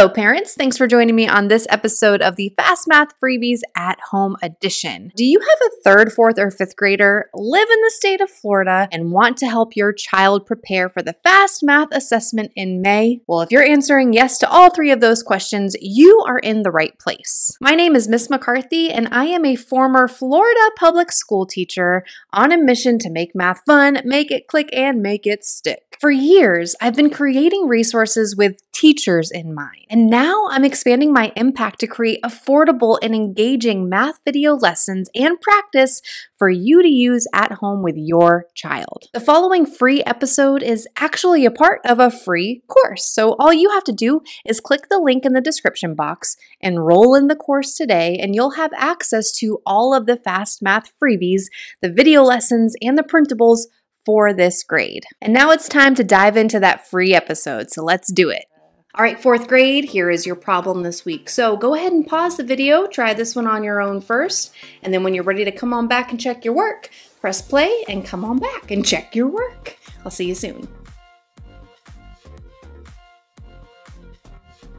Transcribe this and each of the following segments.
Hello, parents. Thanks for joining me on this episode of the Fast Math Freebies at Home Edition. Do you have a third, fourth, or fifth grader, live in the state of Florida, and want to help your child prepare for the Fast Math assessment in May? Well, if you're answering yes to all three of those questions, you are in the right place. My name is Miss McCarthy, and I am a former Florida public school teacher on a mission to make math fun, make it click, and make it stick. For years, I've been creating resources with teachers in mind. And now I'm expanding my impact to create affordable and engaging math video lessons and practice for you to use at home with your child. The following free episode is actually a part of a free course. So all you have to do is click the link in the description box, enroll in the course today, and you'll have access to all of the fast math freebies, the video lessons, and the printables for this grade. And now it's time to dive into that free episode, so let's do it. All right, fourth grade, here is your problem this week. So go ahead and pause the video, try this one on your own first, and then when you're ready to come on back and check your work, press play and come on back and check your work. I'll see you soon.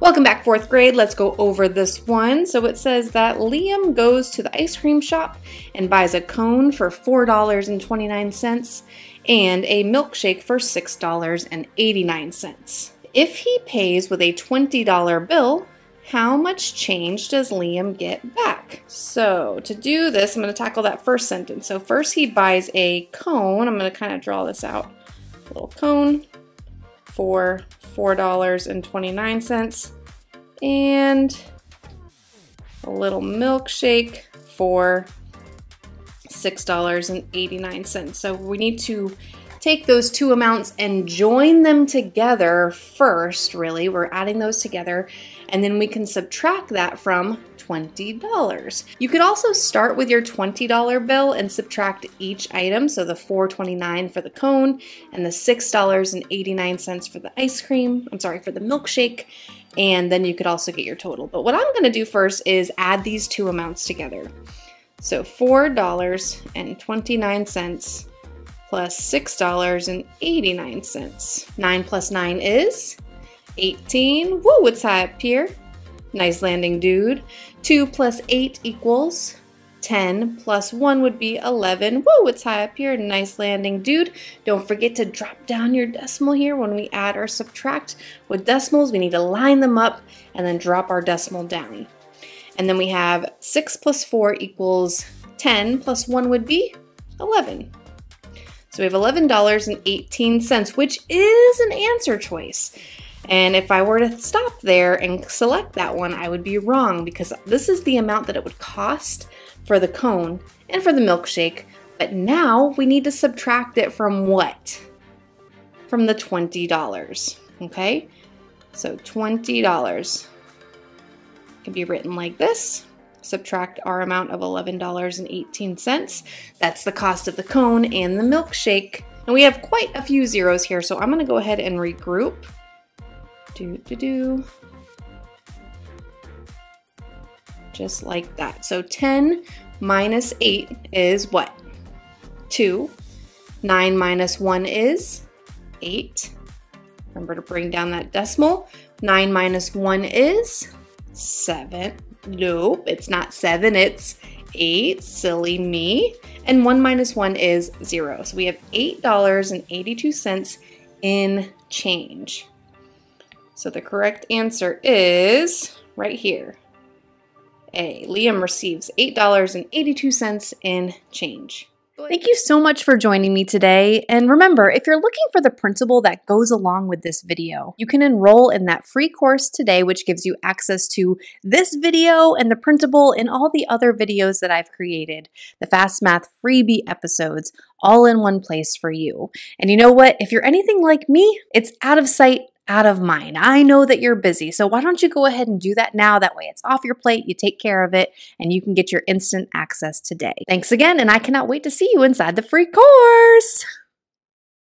Welcome back, fourth grade. Let's go over this one. So it says that Liam goes to the ice cream shop and buys a cone for $4.29 and a milkshake for $6.89 if he pays with a $20 bill, how much change does Liam get back? So to do this, I'm going to tackle that first sentence. So first he buys a cone. I'm going to kind of draw this out. A little cone for $4.29 and a little milkshake for $6.89. So we need to take those two amounts and join them together first, really. We're adding those together, and then we can subtract that from $20. You could also start with your $20 bill and subtract each item, so the $4.29 for the cone and the $6.89 for the ice cream, I'm sorry, for the milkshake, and then you could also get your total. But what I'm gonna do first is add these two amounts together. So $4.29 plus $6.89. 9 plus 9 is 18. Woo, it's high up here. Nice landing, dude. 2 plus 8 equals 10 plus 1 would be 11. Woo, it's high up here. Nice landing, dude. Don't forget to drop down your decimal here when we add or subtract. With decimals, we need to line them up and then drop our decimal down. And then we have 6 plus 4 equals 10 plus 1 would be 11. So we have $11.18, which is an answer choice. And if I were to stop there and select that one, I would be wrong because this is the amount that it would cost for the cone and for the milkshake. But now we need to subtract it from what? From the $20, okay? So $20 can be written like this subtract our amount of $11.18. That's the cost of the cone and the milkshake. And we have quite a few zeros here, so I'm gonna go ahead and regroup. Do, do, do. Just like that. So 10 minus 8 is what? 2. 9 minus 1 is 8. Remember to bring down that decimal. 9 minus 1 is 7. Nope, it's not 7, it's 8. Silly me. And 1 minus 1 is 0. So we have $8.82 in change. So the correct answer is right here. A. Liam receives $8.82 in change. Thank you so much for joining me today. And remember, if you're looking for the principle that goes along with this video, you can enroll in that free course today, which gives you access to this video and the printable and all the other videos that I've created, the Fast Math freebie episodes, all in one place for you. And you know what? If you're anything like me, it's out of sight, out of mind. I know that you're busy, so why don't you go ahead and do that now? That way it's off your plate, you take care of it, and you can get your instant access today. Thanks again, and I cannot wait to see you inside the free course.